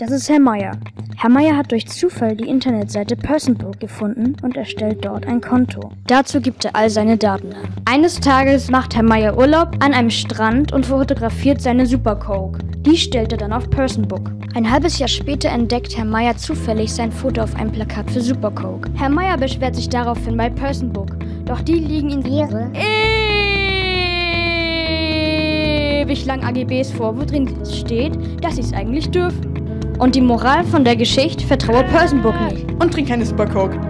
Das ist Herr Meier. Herr Meier hat durch Zufall die Internetseite Personbook gefunden und erstellt dort ein Konto. Dazu gibt er all seine Daten an. Eines Tages macht Herr Meier Urlaub an einem Strand und fotografiert seine Super Coke. Die stellt er dann auf Personbook. Ein halbes Jahr später entdeckt Herr Meier zufällig sein Foto auf einem Plakat für Super Coke. Herr Meier beschwert sich daraufhin bei Personbook, doch die liegen ihm Ehre. ewig lang AGBs vor, wo drin steht, dass sie es eigentlich dürfen. Und die Moral von der Geschichte vertraue Personbook nicht. Und trink keine Super Coke.